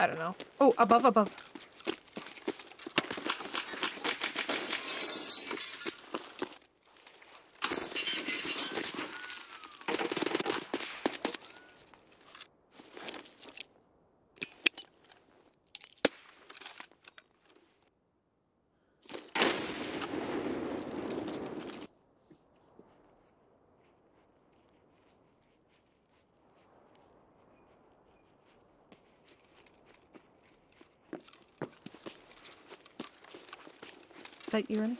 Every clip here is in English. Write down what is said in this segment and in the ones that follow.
I don't know. Oh, above, above. Is that you, Rennie?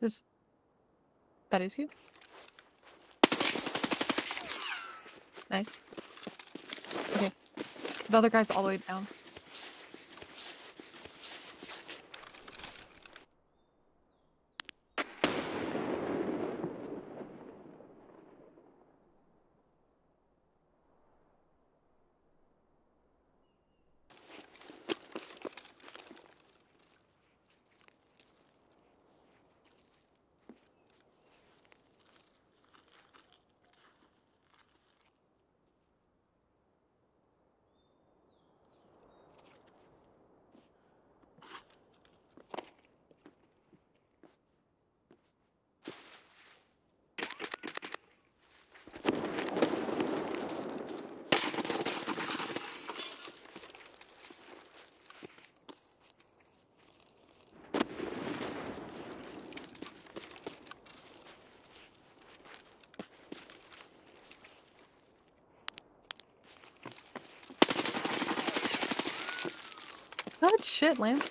There's... That is you? Nice. Okay. The other guy's all the way down. Good shit, Lamb.